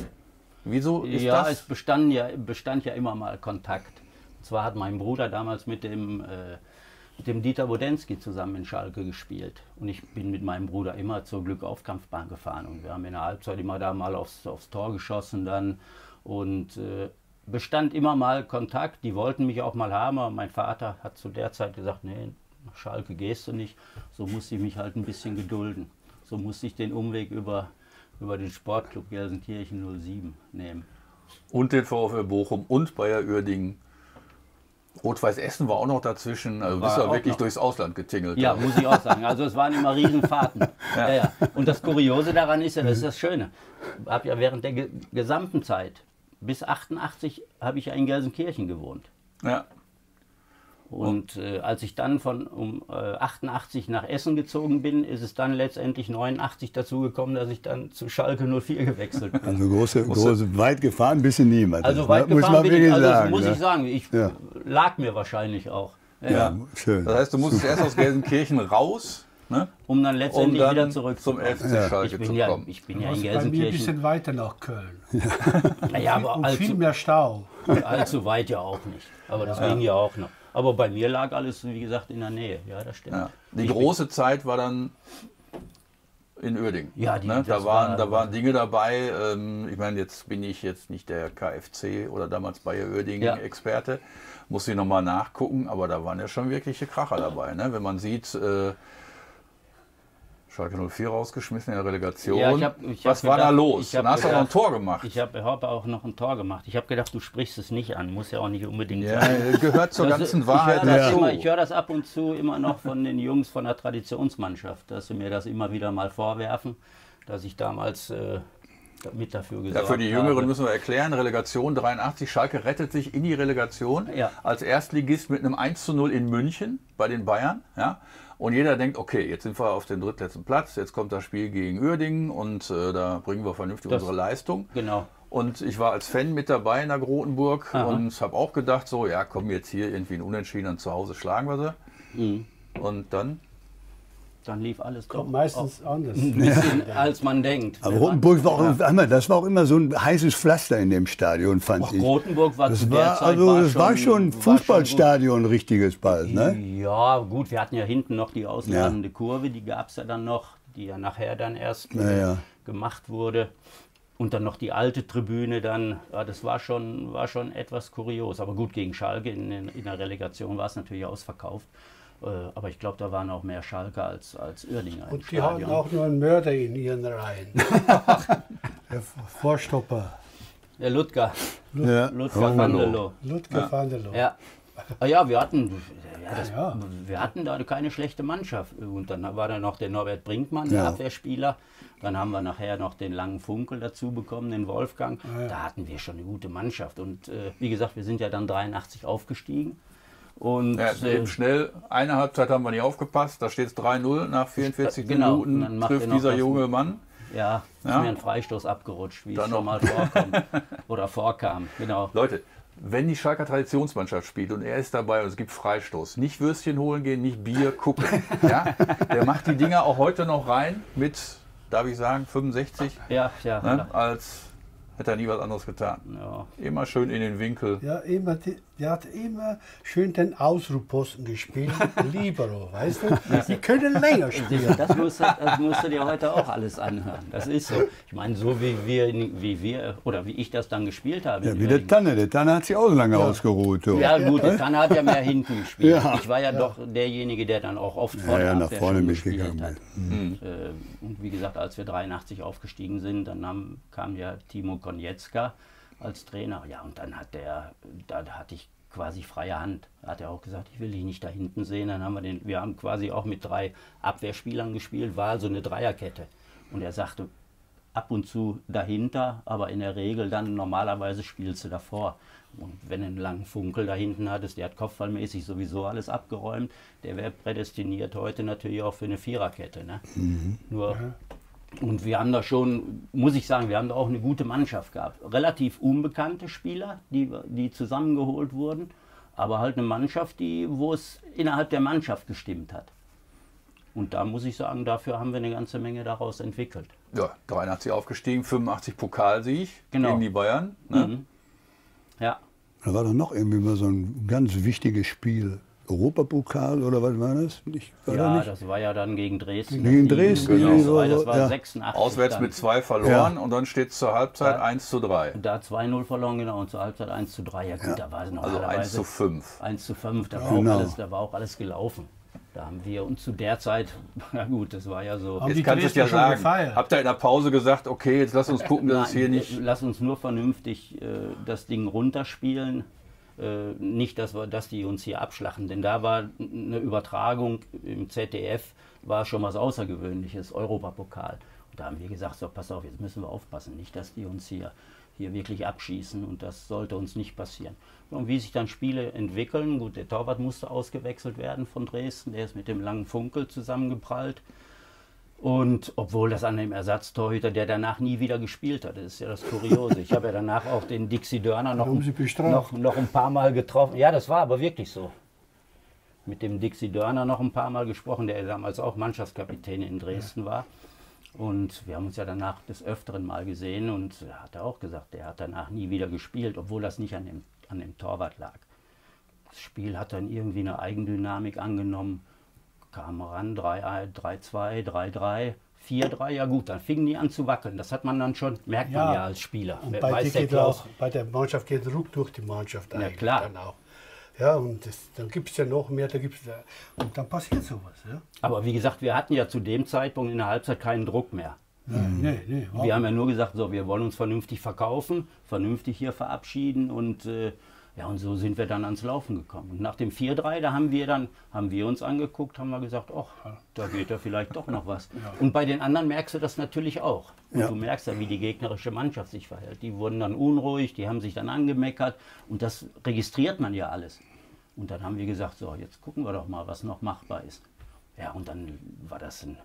Wieso ist ja, das? es bestand ja, bestand ja immer mal Kontakt. Zwar hat mein Bruder damals mit dem, äh, mit dem Dieter Wodensky zusammen in Schalke gespielt. Und ich bin mit meinem Bruder immer zur Glückaufkampfbahn gefahren. Und wir haben in der Halbzeit immer da mal aufs, aufs Tor geschossen dann. Und äh, bestand immer mal Kontakt. Die wollten mich auch mal haben, aber mein Vater hat zu der Zeit gesagt, nee, nach Schalke gehst du nicht. So musste ich mich halt ein bisschen gedulden. So musste ich den Umweg über, über den Sportclub Gelsenkirchen 07 nehmen. Und den VfL Bochum und Bayer Uerdingen. Rot-Weiß Essen war auch noch dazwischen. Also bist War du auch wirklich noch. durchs Ausland getingelt. Ja, muss ich auch sagen. Also es waren immer Riesenfahrten. [laughs] ja. Ja, Und das Kuriose daran ist ja, das ist das Schöne. Ich habe ja während der ge gesamten Zeit, bis 88, habe ich ja in Gelsenkirchen gewohnt. ja. Und äh, als ich dann von um äh, 88 nach Essen gezogen bin, ist es dann letztendlich 89 dazu gekommen, dass ich dann zu Schalke 04 gewechselt bin. Also große, große, weit gefahren bist du niemand. Also weit muss gefahren man bin ich, also sagen. muss ich sagen, ich Ja. lag mir wahrscheinlich auch. Ja, Ja, schön. Das heißt, du musstest erst aus Gelsenkirchen raus, ne? Um dann um letztendlich wieder dann zurück zum FC Ja. Schalke ich zu bin ja, kommen. ich bin ja in Was bei mir ein Gelsenkirchen. bisschen weiter nach Köln. Naja, aber und viel allzu, mehr Stau. allzu weit ja auch nicht. Aber das ging ja auch noch. Aber bei mir lag alles, wie gesagt, in der Nähe. Ja, das stimmt. Ja. Die Ich große Zeit war dann in Uerdingen. Ja, die- ne? da, waren, war- da waren Dinge dabei. Ähm, ich meine, jetzt bin ich jetzt nicht der KFC oder damals Bayer Ja. Uerdingen-Experte. Muss ich nochmal nachgucken, aber da waren ja schon wirkliche Kracher dabei. Ne? Wenn man sieht, äh, Schalke 04 rausgeschmissen in der Relegation. Ja, ich hab- ich Was war da gedacht- los? ich hab Dann hast du auch noch ein Tor gemacht. Ich habe hab auch noch ein Tor gemacht. Ich habe gedacht, du sprichst es nicht an. Muss ja auch nicht unbedingt ja, sein. [laughs] gehört zur Das- ganzen ich Wahrheit höre das, dazu. ich höre das ab und zu immer noch von den Jungs von der Traditionsmannschaft, dass sie mir das immer wieder mal vorwerfen, dass ich damals äh, mit dafür Ja, gesorgt für die Jüngeren habe. müssen wir erklären, Relegation 83, Schalke rettet sich in die Relegation Ja. als Erstligist mit einem 1 zu 0 in München bei den Bayern. Ja? Und jeder denkt, okay, jetzt sind wir auf dem drittletzten Platz, jetzt kommt das Spiel gegen Uerdingen und äh, da bringen wir vernünftig Das- unsere Leistung. Genau. Und ich war als Fan mit dabei in der Grotenburg Aha. und habe auch gedacht, so, ja, komm jetzt hier irgendwie ein Unentschieden und zu Hause schlagen wir sie. Mhm. Und dann, Dann lief alles doch Kommt meistens anders. ein bisschen, als man denkt. Aber Rotenburg war auch, einmal, das war auch immer so ein heißes Pflaster in dem Stadion, fand Auch ich. Rotenburg war zu Das der war, Zeit also, das war schon ein war Fußballstadion, richtiges bald, schon ne? Ja, gut, wir hatten ja hinten noch die ausladende Kurve, die gab es ja dann noch, die ja nachher dann erst Ja, ja. gemacht wurde. Und dann noch die alte Tribüne dann, ja, das war schon, war schon etwas kurios. Aber gut, gegen Schalke in, in, in der Relegation war es natürlich ausverkauft. Äh, aber ich glaube, da waren auch mehr Schalke als, als Uerdinger im Und die hatten auch nur einen Mörder in ihren Reihen. [laughs] Der Vorstopper, Der Ludger, Ja. Ludger van der Loo. Ludger van der Loo. Ja, Ah ja, wir hatten, ja, das, Ja. wir hatten da keine schlechte Mannschaft. Und dann war da noch der Norbert Brinkmann, der Ja. Abwehrspieler. Dann haben wir nachher noch den langen Funkel dazu bekommen, den Wolfgang. Ah, ja. Da hatten wir schon eine gute Mannschaft. Und äh, wie gesagt, wir sind ja dann 83 aufgestiegen. Und Ja, äh, eben schnell, eine Halbzeit haben wir nicht aufgepasst, da steht es 3-0 nach 44 Genau, und Minuten, trifft er dieser junge Mann. ja, ist Ja. mir ein Freistoß abgerutscht, wie Dann es schon noch. mal vorkommt. [laughs] Oder vorkam, genau. Leute, wenn die Schalker Traditionsmannschaft spielt und er ist dabei und es gibt Freistoß, nicht Würstchen holen gehen, nicht Bier gucken. [laughs] ja? Der macht die Dinger auch heute noch rein mit, darf ich sagen, 65, Ja, ja, ne? als hätte er nie was anderes getan. ja. Immer schön in den Winkel. Ja, immer, die- der hat immer schön den Ausrufposten gespielt. [laughs] Libero, weißt du? Die können länger spielen. Das musst, du, das musst du dir heute auch alles anhören. Das ist so. Ich meine, so wie wir, wie wir oder wie ich das dann gespielt habe. Ja, wie der. Tanne. Der Tanne hat sich auch lange ausgeruht. du. Ja gut, der Tanne hat ja mehr hinten gespielt. Ja. Ich war ja, doch derjenige, der dann auch oft vor Ja, ja, nach vorne mitgegangen gespielt hat. Und, äh, und wie gesagt, als wir 83 aufgestiegen sind, dann haben, kam ja Timo Konietzka als Trainer. Ja, und dann hat der, da hatte ich quasi freie Hand. Da hat er auch gesagt, ich will dich nicht da hinten sehen. Dann haben wir den, wir haben quasi auch mit drei Abwehrspielern gespielt, war also eine Dreierkette. Und er sagte, ab und zu dahinter, aber in der Regel dann normalerweise spielst du davor. Und wenn du einen langen Funkel da hinten hattest, der hat kopfballmäßig sowieso alles abgeräumt, der wäre prädestiniert heute natürlich auch für eine Viererkette. Ne? Nur, und wir haben da schon, muss ich sagen, wir haben da auch eine gute Mannschaft gehabt. Relativ unbekannte Spieler, die, die zusammengeholt wurden, aber halt eine Mannschaft, die, wo es innerhalb der Mannschaft gestimmt hat. Und da muss ich sagen, dafür haben wir eine ganze Menge daraus entwickelt. Ja, 83 aufgestiegen, 85 Pokalsieg Genau. gegen die Bayern. Ne? Mhm. Ja, Da war doch noch irgendwie mal so ein ganz wichtiges Spiel. Europapokal oder was war das? Ich, war da ja, nicht? das war ja dann gegen Dresden. Gegen Dresden, Genau. so, Das war, das war ja. 86. Auswärts dann. mit zwei verloren Ja. und dann steht es zur Halbzeit Ja. 1 zu 3. Da 2-0 verloren, genau, und zur Halbzeit 1 zu 3. Ja gut, da war es Also normalerweise 1 zu 5. 1 zu 5, da, war Genau. auch alles, da war auch alles gelaufen. Da haben wir uns zu der Zeit, [laughs] na gut, das war ja so. Haben Jetzt kannst du es ja sagen. gefeiert? Habt ihr in der Pause gesagt, okay, jetzt lass uns gucken, dass es hier nicht. Lass uns nur vernünftig äh, das Ding runterspielen. Äh, nicht, dass, wir, dass die uns hier abschlachten. Denn da war eine Übertragung im ZDF, war schon was Außergewöhnliches, Europapokal. Und da haben wir gesagt, so pass auf, jetzt müssen wir aufpassen. Nicht, dass die uns hier, hier wirklich abschießen. Und das sollte uns nicht passieren. Und wie sich dann Spiele entwickeln, gut, der Torwart musste ausgewechselt werden von Dresden. Der ist mit dem langen Funkel zusammengeprallt. Und obwohl das an dem Ersatztorhüter, der danach nie wieder gespielt hat, das ist ja das Kuriose. Ich habe ja danach auch den Dixie Dörner noch, noch, noch ein paar Mal getroffen. Ja, das war aber wirklich so. Mit dem Dixie Dörner noch ein paar Mal gesprochen, der damals auch Mannschaftskapitän in Dresden war. Und wir haben uns ja danach des Öfteren mal gesehen und er hat auch gesagt, der hat danach nie wieder gespielt, obwohl das nicht an dem, an dem Torwart lag. Das Spiel hat dann irgendwie eine Eigendynamik angenommen kam ran, 3-2, 3-3, 4-3, ja gut, dann fingen die an zu wackeln. Das hat man dann schon, merkt man Ja. ja als Spieler. Und Wer bei, der auch, bei der Mannschaft geht Ruck durch die Mannschaft eigentlich klar. dann auch. Ja, und das, dann gibt es ja noch mehr, da gibt's da, und dann passiert sowas. Ja? aber wie gesagt, wir hatten ja zu dem Zeitpunkt in der Halbzeit keinen Druck mehr. Nee, nee, wow. Wir haben ja nur gesagt, so, wir wollen uns vernünftig verkaufen, vernünftig hier verabschieden und äh, ja, und so sind wir dann ans Laufen gekommen. Und nach dem 4-3, da haben wir dann, haben wir uns angeguckt, haben wir gesagt, ach, da geht ja vielleicht doch noch was. [laughs] Und bei den anderen merkst du das natürlich auch. Und Ja. du merkst ja, wie die gegnerische Mannschaft sich verhält. Die wurden dann unruhig, die haben sich dann angemeckert und das registriert man ja alles. Und dann haben wir gesagt, so, jetzt gucken wir doch mal, was noch machbar ist. Ja, und dann war das ein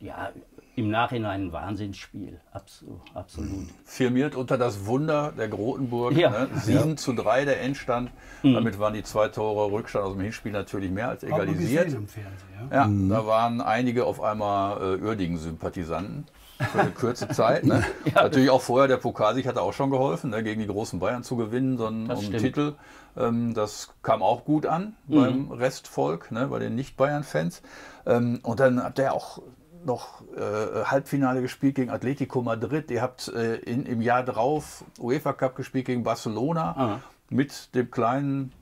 ja, im Nachhinein ein Wahnsinnsspiel. Absolut. absolut. Firmiert unter das Wunder der Grotenburg. Ja. Ne? 7 zu 3 der Endstand. Damit waren die zwei Tore Rückstand aus dem Hinspiel natürlich mehr als egalisiert. im Fernsehen. Ja? Ja, da waren einige auf einmal äh, Uerdingen-Sympathisanten für eine kurze [laughs] Zeit. Ne? Natürlich auch vorher, der Pokalsieg hat auch schon geholfen, ne? gegen die großen Bayern zu gewinnen, so einen, Das um stimmt. Titel. Ähm, das kam auch gut an beim Restvolk, ne? bei den Nicht-Bayern-Fans. Ähm, und dann hat der auch noch äh, Halbfinale gespielt gegen Atletico Madrid. Ihr habt äh, in, im Jahr drauf UEFA Cup gespielt gegen Barcelona Ah. mit dem kleinen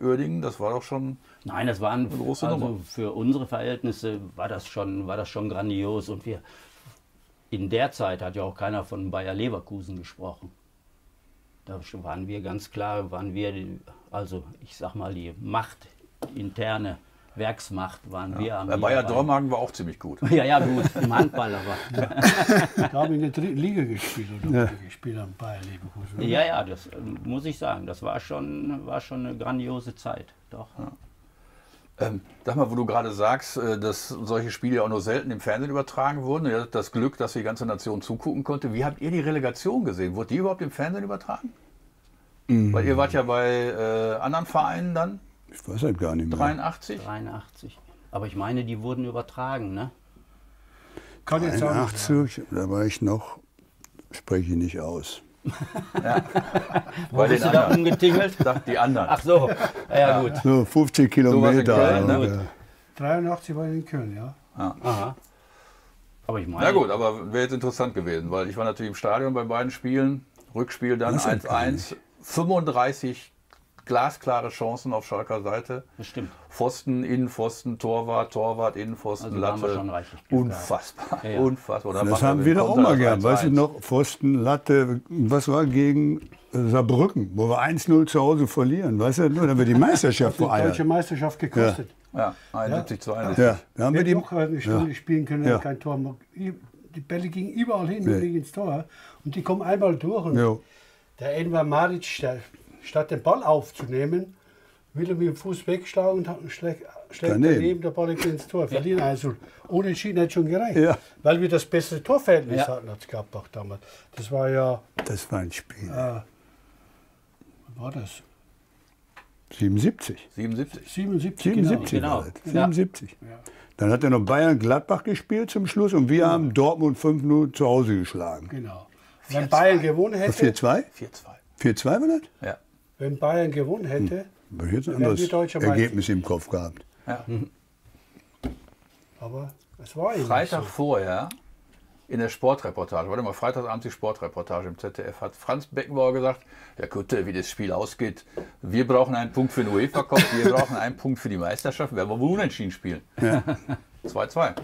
Uerdingen. Das war doch schon Nein, das waren große also Nummer. für unsere Verhältnisse war das schon war das schon grandios und wir in der Zeit hat ja auch keiner von Bayer Leverkusen gesprochen. Da waren wir ganz klar, waren wir, also ich sag mal, die Macht, interne Werksmacht waren wir am Der Bayer. Dormagen war auch ziemlich gut. [laughs] Ja, ja, gut, im Handball aber. [laughs] Da habe ich in der dritten Liga gespielt oder gespielt am Bayer Leverkusen. Ja, ja, das äh, muss ich sagen. Das war schon, war schon eine grandiose Zeit. Doch. Ähm, sag mal, wo du gerade sagst, äh, dass solche Spiele ja auch nur selten im Fernsehen übertragen wurden. Ihr hattet das Glück, dass die ganze Nation zugucken konnte. Wie habt ihr die Relegation gesehen? Wurde die überhaupt im Fernsehen übertragen? Weil ihr wart ja bei äh, anderen Vereinen dann, Ich weiß halt gar nicht mehr. 83. 83. Aber ich meine, die wurden übertragen, ne? Kann jetzt sagen, 81, da war ich noch, spreche ich nicht aus. Bei [laughs] den Bist du da umgetingelt? Sagt die anderen. Ach so, ja, ja gut. So 50 Kilometer. Köln, ne? aber, 83 war ich in Köln, ja. Aha. Aber ich meine, Na gut, aber wäre jetzt interessant gewesen, weil ich war natürlich im Stadion bei beiden Spielen. Rückspiel dann Das ist ja 1-1. 35 glasklare Chancen auf Schalker Seite. das stimmt. Pfosten, Innenpfosten, Torwart, Torwart, Innenpfosten, Also da haben wir Latte. schon reichlich Glück Unfassbar, Ja, ja. unfassbar. Das haben wir doch auch mal gern. Weißt du 1-1. noch, Pfosten, Latte, was war gegen äh, Saarbrücken, wo wir 1-0 zu Hause verlieren. Weißt du, nur dann wir die Meisterschaft [laughs] Die deutsche. Meisterschaft gekostet. Ja, 71, 72. Ja, da haben wir Wir die, auch eine Stunde spielen können, Ja. kein Tor. Die Bälle gingen überall hin Nee. und nicht ins Tor. Und die kommen einmal durch. Und ja, Der Enver Maric, der, statt den Ball aufzunehmen, will er mit dem Fuß wegschlagen und hat- schlägt, Daneben. daneben. der Ball geht ins Tor. Verlieren also. Unentschieden hat schon gereicht. Ja. Weil wir das bessere Torverhältnis Ja. hatten als Gladbach damals. Das war ja, das war ein Spiel. äh, wann war das? 77. 77. 77, 77 Genau. war das. Ja. 77. Dann hat er noch Bayern-Gladbach gespielt zum Schluss und wir haben Dortmund 5-0 zu Hause geschlagen. Genau. Wenn Bayern gewonnen hätte, 4-2? 4-2. 4-2 war das? Ja. Wenn Bayern gewonnen hätte, ich jetzt ein anderes. Ergebnis im Kopf gehabt. ja. aber es war eben Freitag so. vorher in der Sportreportage, warte mal, Freitagabend die Sportreportage im ZDF, hat Franz Beckenbauer gesagt, ja Kutte, wie das Spiel ausgeht, wir brauchen einen Punkt für den UEFA-Cup, wir brauchen einen Punkt für die Meisterschaft, werden wir wohl unentschieden spielen. 2-2.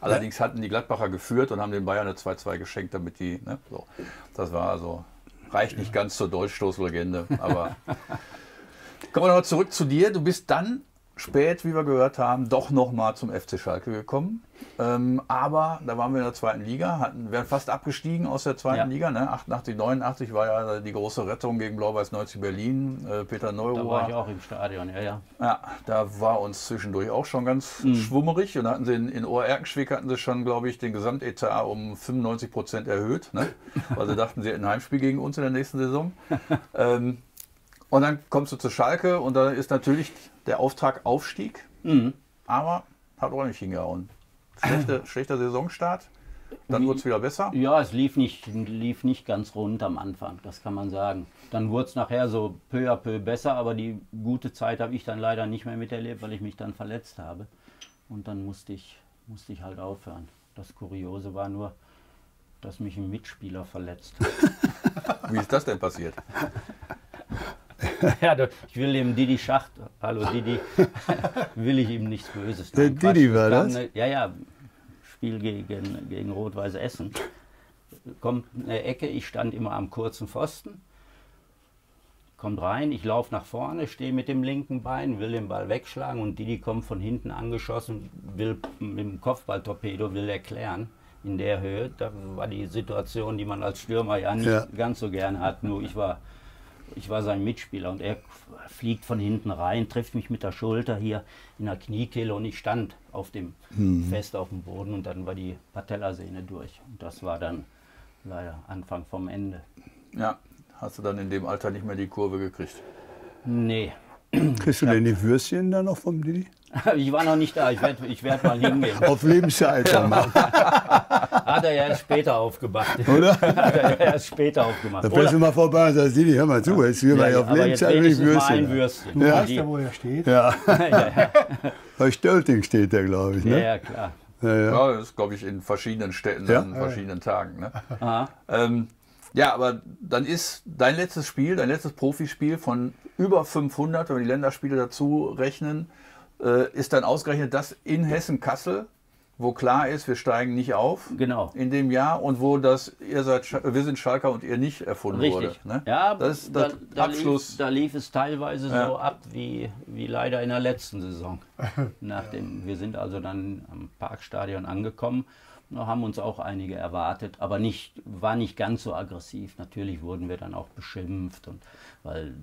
Allerdings hatten die Gladbacher geführt und haben den Bayern eine 2-2 geschenkt, damit die, ne, so. Das war also, reicht nicht ganz zur Deutschstoßlegende, aber Kommen wir nochmal zurück zu dir. Du bist dann spät, wie wir gehört haben, doch nochmal zum FC Schalke gekommen. Ähm, aber da waren wir in der zweiten Liga, hatten, wären fast abgestiegen aus der zweiten Ja. Liga. Ne? 88, 89 war ja die große Rettung gegen Blau-Weiß 90 Berlin. Äh, Peter Da war ich auch im Stadion, ja, ja. Ja, da war uns zwischendurch auch schon ganz schwummerig. Und da hatten sie in, in Ohr-Erkenschwick hatten sie schon, glaube ich, den Gesamtetat um 95 Prozent erhöht. Ne? [laughs] Weil sie dachten, sie hätten ein Heimspiel gegen uns in der nächsten Saison. ähm, und dann kommst du zu Schalke und da ist natürlich der Auftrag Aufstieg. Aber hat auch nicht hingehauen. Schlechte, [clears throat] schlechter Saisonstart. Dann wurde es wieder besser. Ja, es lief nicht, lief nicht ganz rund am Anfang, das kann man sagen. Dann wurde es nachher so peu à peu besser, aber die gute Zeit habe ich dann leider nicht mehr miterlebt, weil ich mich dann verletzt habe. Und dann musste ich, musste ich halt aufhören. Das Kuriose war nur, dass mich ein Mitspieler verletzt hat. [laughs] Wie ist das denn passiert? [laughs] [laughs] ja, ich will dem Didi Schacht, hallo Didi, [laughs] will ich ihm nichts Böses. Der Nein, Quatsch, Didi es war das? Eine, ja, ja, Spiel gegen, gegen Rot-Weiß Essen. Kommt eine Ecke, ich stand immer am kurzen Pfosten. Kommt rein, ich laufe nach vorne, stehe mit dem linken Bein, will den Ball wegschlagen und Didi kommt von hinten angeschossen, will mit dem Kopfballtorpedo will erklären. In der Höhe, da war die Situation, die man als Stürmer ja nicht Ja. ganz so gerne hat. Nur ich war ich war sein Mitspieler und er fliegt von hinten rein, trifft mich mit der Schulter hier in der Kniekehle und ich stand auf dem fest auf dem Boden und dann war die Patellasehne durch. Und das war dann leider Anfang vom Ende. Ja, hast du dann in dem Alter nicht mehr die Kurve gekriegt. Nee, Kriegst du denn die Würstchen dann noch vom Didi? [laughs] ich war noch nicht da, ich werde ich werd mal hingehen. Auf Lebenszeit dann mal. [laughs] Hat er ja erst später aufgemacht. [laughs] Oder? Hat er ja erst später aufgemacht. Da fährst du mal vorbei und sagst, Didi, hör mal zu, jetzt hier ja, mal ja, auf Lebenszeit will mal Würstchen. Du Ja. weißt ja, wo er steht. Ja, ja, ja, bei Stölting steht der, glaube ich. ja, Ne? ja, klar. Ja, ja. Ja, das ist, glaube ich, in verschiedenen Städten Ja. an verschiedenen Tagen. Ne? Aha. Ähm, ja, aber dann ist dein letztes Spiel, dein letztes Profispiel von über 500, wenn wir die Länderspiele dazu rechnen, äh, ist dann ausgerechnet das in Hessen-Kassel wo klar ist, wir steigen nicht auf Genau. in dem Jahr und wo das, ihr seid, wir sind Schalker und ihr nicht erfunden Richtig. wurde. Ne? Ja, das ist da, das da, Abschluss. Lief, da lief es teilweise Ja. so ab wie, wie leider in der letzten Saison. [laughs] Nach dem, wir sind also dann am Parkstadion angekommen. Haben uns auch einige erwartet, aber nicht, war nicht ganz so aggressiv. Natürlich wurden wir dann auch beschimpft und weil,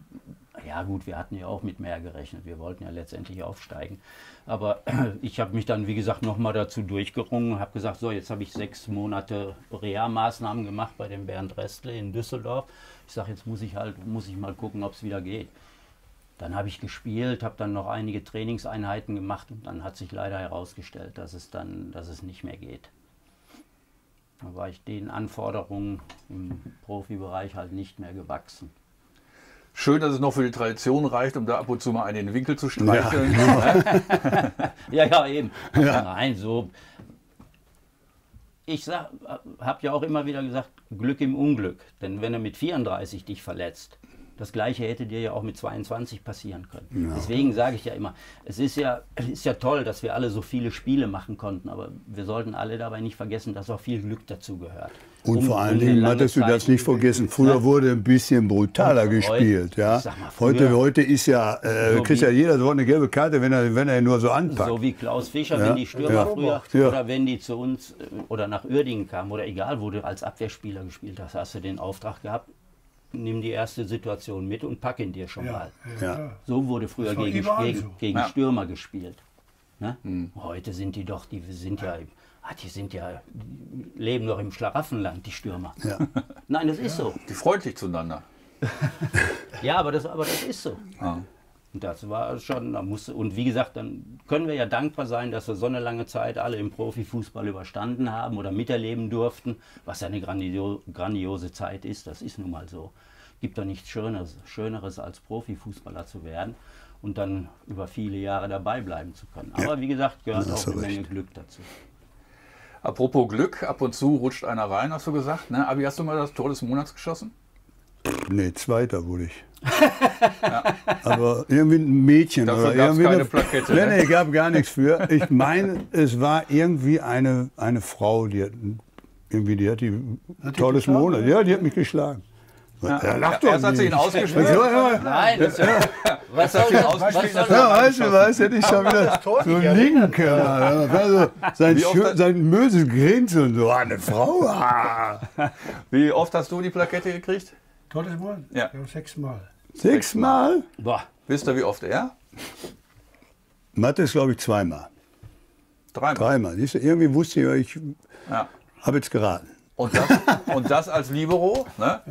ja gut, wir hatten ja auch mit mehr gerechnet. Wir wollten ja letztendlich aufsteigen. Aber [clears throat] ich habe mich dann, wie gesagt, nochmal dazu durchgerungen, habe gesagt, so, jetzt habe ich sechs Monate Reha-Maßnahmen gemacht bei dem Bernd Restle in Düsseldorf. Ich sage, jetzt muss ich halt, muss ich mal gucken, ob es wieder geht. Dann habe ich gespielt, habe dann noch einige Trainingseinheiten gemacht und dann hat sich leider herausgestellt, dass es dann, dass es nicht mehr geht. Da war ich den Anforderungen im Profibereich halt nicht mehr gewachsen. Schön, dass es noch für die Tradition reicht, um da ab und zu mal einen in den Winkel zu streicheln. [laughs] Ja, ja, eben. Nein, so. Ich habe ja auch immer wieder gesagt, Glück im Unglück. Denn wenn er mit 34 dich verletzt, das gleiche hätte dir ja auch mit 22 passieren können. Deswegen sage ich ja immer, es ist ja, es ist ja toll, dass wir alle so viele Spiele machen konnten, aber wir sollten alle dabei nicht vergessen, dass auch viel Glück dazu gehört. Und Um- vor allen Dingen hattest du das nicht vergessen. Früher Ja. wurde ein bisschen brutaler gespielt. Ja. mal, heute, heute ist ja, äh, So kriegt ja jeder sofort eine gelbe Karte, wenn er, wenn er nur so anpackt. So wie Klaus Fischer, Ja, wenn die Stürmer ja. früher Ja. oder wenn die zu uns äh, oder nach Uerdingen kamen oder egal, wo du als Abwehrspieler gespielt hast, hast du den Auftrag gehabt, nimm die erste Situation mit und pack ihn dir schon mal. Ja. So wurde früher gegen, gegen, so. gegen Ja. Stürmer gespielt. Ne? Heute sind die doch, die sind ja, ah, die sind ja, die leben doch im Schlaraffenland, die Stürmer. Ja. Nein, das ist so. Die freundlich zueinander. [laughs] Ja, aber das, aber das ist so. Ja. Und das war schon, da musste, und wie gesagt, dann können wir ja dankbar sein, dass wir so eine lange Zeit alle im Profifußball überstanden haben oder miterleben durften, was ja eine grandio grandiose Zeit ist. Das ist nun mal so. Gibt doch nichts Schöneres, Schöneres als Profifußballer zu werden und dann über viele Jahre dabei bleiben zu können. Aber wie gesagt, gehört auch eine Menge. Glück dazu. Apropos Glück, ab und zu rutscht einer rein, hast du gesagt. Ne? Abi, hast du mal das Tor des Monats geschossen? Nee, Zweiter wurde ich. [laughs] Aber irgendwie ein Mädchen Dafür oder irgendwie keine eine- Plakette, Nee, ne? nee, gab gar nichts für. Ich meine, es war irgendwie eine, eine Frau, die hat irgendwie, die hat die Hat tolles Monat. Ja, die hat mich geschlagen. Ja, lach doch Erst hat sie ihn. Ja, ja. Nein, das, was soll viel das? ausgespielt, Was soll Ja, das? weißt du was, hätte ich schon wieder so nicht linken Also sein, hat- sein böses Grinsen und so, ah, eine Frau. Ah. Wie oft hast du die Plakette gekriegt? Todesmal? Ja. sechsmal. Sechsmal? Boah, Wisst ihr, wie oft er? Mathe ist, glaube ich, zweimal. Dreimal. Dreimal. Siehst du, irgendwie wusste ich, ich Ja. habe jetzt geraten. Und das, und das als Libero, ne?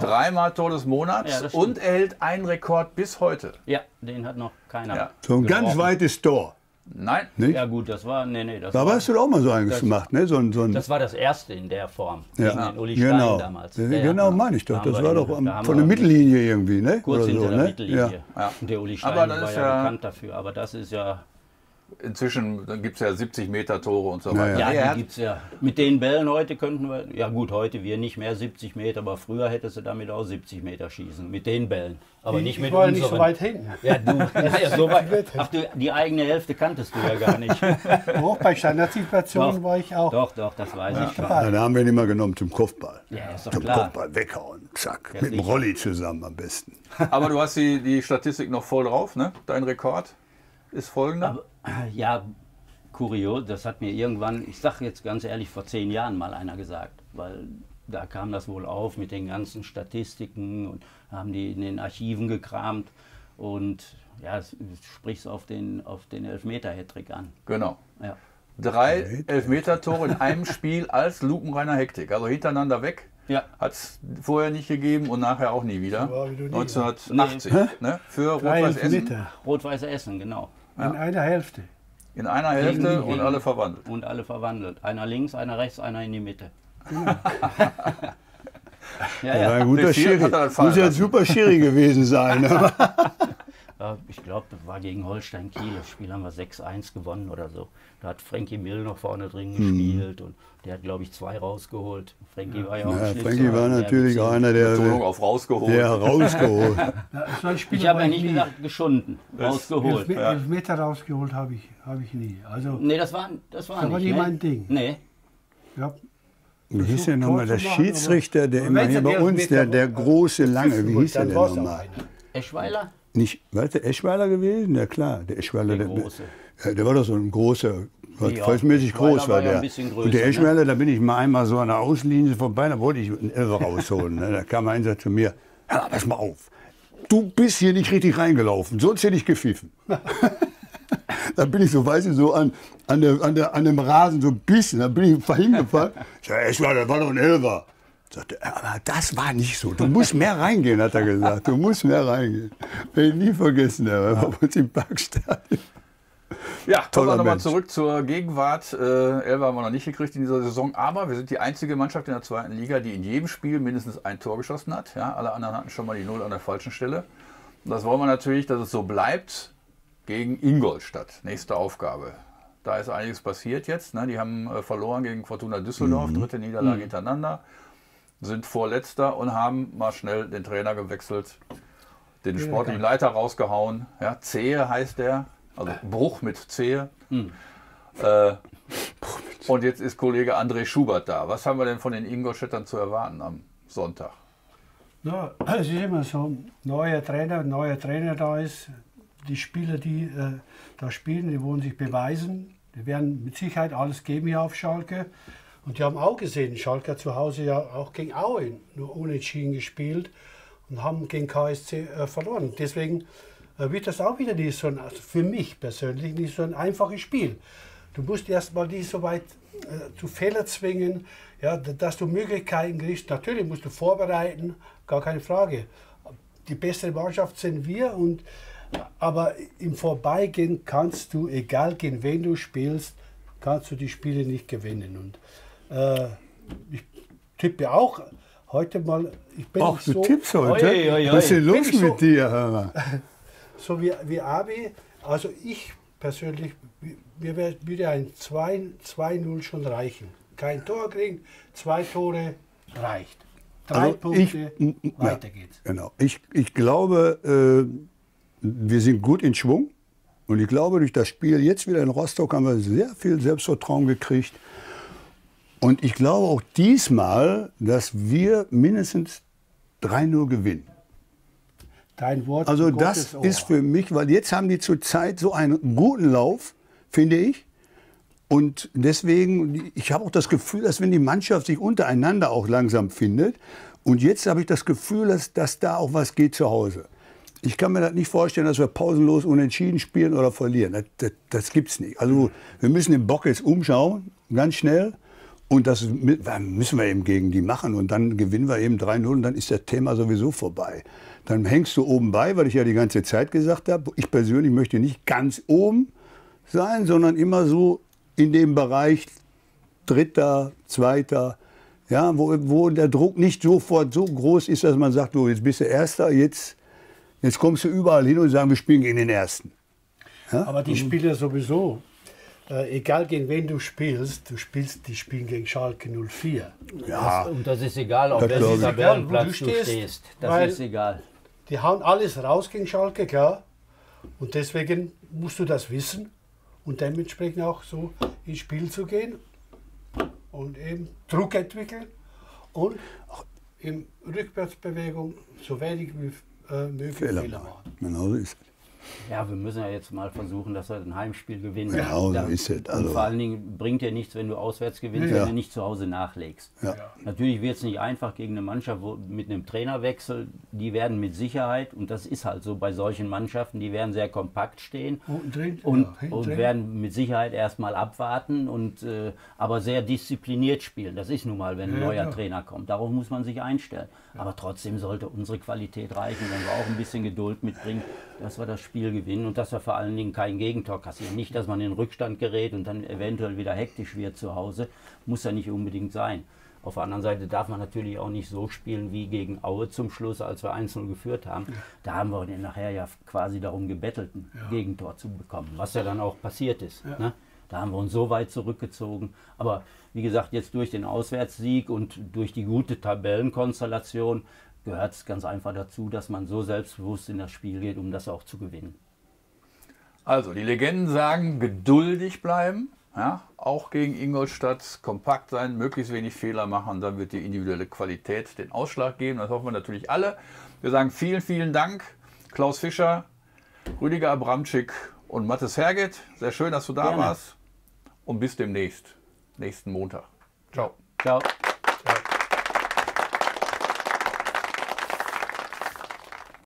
Dreimal Tor des Monats Ja, und er hält einen Rekord bis heute. ja, den hat noch keiner. Ja. So ein ganz weites Tor. Nein, Nicht? Ja gut, das war, nee, nee, das Da war, hast du doch auch mal so eines Das- gemacht, ne? So ein, so ein, Das war das erste in der Form. Ja. Gegen den Uli Stein genau. damals. Ja, Der- genau, meine ich doch. da Das war doch am, da von der Mittellinie irgendwie, ne? Kurz Oder hinter so, der ne? Mittellinie. Ja. Und der Uli Stein war ja, ja- bekannt dafür. Aber das ist ja. Inzwischen gibt es ja 70 Meter Tore und so Ja, weiter. Ja, er die gibt's ja. Mit den Bällen heute könnten wir. Ja, gut, heute wir nicht mehr 70 Meter, aber früher hättest du damit auch 70 Meter schießen. Mit den Bällen. Aber Ich- nicht ich mit war ja unseren. nicht so weit hinten. Ja, du. [laughs] Naja, so weit. Ach, du, die eigene Hälfte kanntest du ja gar nicht. [laughs] Auch bei Standardsituationen war ich auch Doch, doch, das weiß ich schon. Ja, da haben wir ihn immer genommen zum Kopfball. Ja, ist doch Zum klar. Kopfball weghauen, zack. Ja, Mit dem. Rolli zusammen am besten. Aber du hast die, die Statistik noch voll drauf, ne? Dein Rekord ist folgender. Ja, kurios, das hat mir irgendwann, ich sage jetzt ganz ehrlich, vor zehn Jahren mal einer gesagt, weil da kam das wohl auf mit den ganzen Statistiken und haben die in den Archiven gekramt und ja, sprichst auf den, auf den Elfmeter-Hattrick an. Genau. Ja. Drei Elfmeter-Tore in einem Spiel als lupenreiner Hektik. Also hintereinander weg. Ja. Hat es vorher nicht gegeben und nachher auch nie wieder. war wie du nie. 1980. Ne? Für Rot-Weiß Essen. Rot-Weiß Essen, genau. In einer Hälfte. In einer Hälfte Gegen- und alle verwandelt. Und alle verwandelt. Einer links, einer rechts, einer in die Mitte. [laughs] ja, Ja, ja. ein guter Schiri. Muss ja ein super Schiri gewesen sein. [laughs] Ja, ich glaube, das war gegen Holstein Kiel. Das Spiel haben wir 6-1 gewonnen oder so. Da hat Frankie Mill noch vorne drin gespielt und der hat, glaube ich, zwei rausgeholt. Frankie war ja auch Ja, Frankie war natürlich Beziehung. einer, der, Betonung auf rausgeholt. der rausgeholt. [laughs] Ja, Ich habe ja nicht nie. gesagt geschunden, rausgeholt. Elf, elf Meter rausgeholt habe ich, habe ich nie. Also, Nee, das war, das war Das nicht, war nie ne? mein Ding. Nee. ja, Wie hieß der nochmal? Der Schiedsrichter, der immer hier bei uns, Elfmeter der, der große Lange, wie hieß der denn auch nochmal? Eschweiler? Nicht, war das der Eschweiler gewesen? Ja klar, der Eschweiler. Der der. Ja, der war doch so ein großer, Ja, verhältnismäßig Eschweiler groß war war ja der. bisschen und größer, der ne? Eschweiler, da bin ich mal einmal so an der Außenlinie vorbei, da wollte ich einen Elfer rausholen. Ne? Da kam einer zu mir, ja, pass mal auf, du bist hier nicht richtig reingelaufen, sonst hätte ich gepfiffen. [laughs] da bin ich so, weiß ich, so an, an, der, an, der, an dem Rasen so ein bisschen, da bin ich hingefallen. Ich sag, Eschweiler, war doch ein Elfer. Sagte, er, aber das war nicht so. Du musst mehr reingehen, hat er gesagt. Du musst mehr reingehen. Werde ich nie vergessen, er war bei uns im Parkstadion. Ja, kommen wir nochmal zurück zur Gegenwart. Äh, Elfer haben wir noch nicht gekriegt in dieser Saison, aber wir sind die einzige Mannschaft in der zweiten Liga, die in jedem Spiel mindestens ein Tor geschossen hat. Ja, alle anderen hatten schon mal die Null an der falschen Stelle. Und das wollen wir natürlich, dass es so bleibt, gegen Ingolstadt. Nächste Aufgabe. Da ist einiges passiert jetzt. Ne? Die haben äh, verloren gegen Fortuna Düsseldorf, Mhm. dritte Niederlage hintereinander, sind Vorletzter und haben mal schnell den Trainer gewechselt, den sportlichen Leiter rausgehauen. Ja, Zehe heißt der, also Bruch mit Zehe. Äh, und jetzt ist Kollege André Schubert da. Was haben wir denn von den Ingolstädtern zu erwarten am Sonntag? Ja, es ist immer so, neuer Trainer, neuer Trainer da ist. Die Spieler, die äh, da spielen, die wollen sich beweisen. Die werden mit Sicherheit alles geben hier auf Schalke. Und die haben auch gesehen, Schalke hat zu Hause ja auch gegen Aue nur unentschieden gespielt und haben gegen KSC äh, verloren. Deswegen äh, wird das auch wieder nicht so ein, also für mich persönlich nicht so ein einfaches Spiel. Du musst erstmal nicht so weit äh, zu Fehler zwingen, ja, dass du Möglichkeiten kriegst. Natürlich musst du vorbereiten, gar keine Frage. Die beste Mannschaft sind wir, und, aber im Vorbeigehen kannst du, egal gegen wen du spielst, kannst du die Spiele nicht gewinnen. Und äh, ich tippe auch heute mal, ich bin Ach, nicht du so, tippst heute? Oi, oi, oi. Was ist denn los ich so- mit dir, hör mal? [laughs] so wie, wie Abi, also ich persönlich, mir würde ein 2 2-0 schon reichen. Kein Tor kriegen, zwei Tore reicht. Drei Also ich- Punkte, ja. weiter geht's. Genau. Ich, ich glaube, äh, wir sind gut in Schwung. Und ich glaube, durch das Spiel jetzt wieder in Rostock haben wir sehr viel Selbstvertrauen gekriegt. Und ich glaube auch diesmal, dass wir mindestens 3-0 gewinnen. Dein Wort Also das ist für mich, weil jetzt haben die zurzeit so einen guten Lauf, finde ich. Und deswegen, ich habe auch das Gefühl, dass wenn die Mannschaft sich untereinander auch langsam findet, und jetzt habe ich das Gefühl, dass, dass da auch was geht zu Hause. Ich kann mir das nicht vorstellen, dass wir pausenlos unentschieden spielen oder verlieren. Das, das, das gibt es nicht. Also wir müssen den Bock jetzt umschauen, ganz schnell. Und das müssen wir eben gegen die machen. Und dann gewinnen wir eben 3-0 und dann ist das Thema sowieso vorbei. Dann hängst du oben bei, weil ich ja die ganze Zeit gesagt habe, ich persönlich möchte nicht ganz oben sein, sondern immer so in dem Bereich Dritter, Zweiter, ja, wo, wo der Druck nicht sofort so groß ist, dass man sagt, du, jetzt bist du Erster, jetzt, jetzt kommst du überall hin und sagen, wir spielen gegen den Ersten. Aber die Spieler sowieso, äh, egal gegen wen du spielst, du spielst, die spielen gegen Schalke 04. Ja, Und das ist egal, auf Das glaub ich. Tabellenplatz Egal, wo du du stehst. stehst, Das ist egal. Die hauen alles raus gegen Schalke, klar. Und deswegen musst du das wissen und dementsprechend auch so ins Spiel zu gehen und eben Druck entwickeln und in Rückwärtsbewegung so wenig wie äh, möglich Fehler Fehler, machen. machen. Genau so ist es. Ja, wir müssen ja jetzt mal versuchen, dass wir ein Heimspiel gewinnen. Genau so Da- ist es, Und also- vor allen Dingen bringt dir nichts, wenn du auswärts gewinnst, Ja. wenn du nicht zu Hause nachlegst. Ja. Natürlich wird es nicht einfach gegen eine Mannschaft wo, mit einem Trainerwechsel. Die werden mit Sicherheit, und das ist halt so bei solchen Mannschaften, die werden sehr kompakt stehen Unten drin, und, ja, und werden mit Sicherheit erstmal abwarten und äh, aber sehr diszipliniert spielen. Das ist nun mal, wenn ein Ja, neuer ja. Trainer kommt. Darauf muss man sich einstellen. Aber trotzdem sollte unsere Qualität reichen, wenn wir auch ein bisschen Geduld mitbringen, dass wir das Spiel gewinnen und dass wir vor allen Dingen kein Gegentor kassieren. Nicht, dass man in den Rückstand gerät und dann eventuell wieder hektisch wird zu Hause. Muss ja nicht unbedingt sein. Auf der anderen Seite darf man natürlich auch nicht so spielen wie gegen Aue zum Schluss, als wir 1-0 geführt haben. Ja. Da haben wir nachher ja quasi darum gebettelt, ein ja. Gegentor zu bekommen, was ja dann auch passiert ist. Ja. Ne? Da haben wir uns so weit zurückgezogen. Aber wie gesagt, jetzt durch den Auswärtssieg und durch die gute Tabellenkonstellation gehört es ganz einfach dazu, dass man so selbstbewusst in das Spiel geht, um das auch zu gewinnen. Also, die Legenden sagen, geduldig bleiben, ja, auch gegen Ingolstadt kompakt sein, möglichst wenig Fehler machen, dann wird die individuelle Qualität den Ausschlag geben. Das hoffen wir natürlich alle. Wir sagen vielen, vielen Dank, Klaus Fischer, Rüdiger Abramczyk und Mathis Herget. Sehr schön, dass du da Gerne. warst. Und bis demnächst, nächsten Montag. Ciao. Ciao.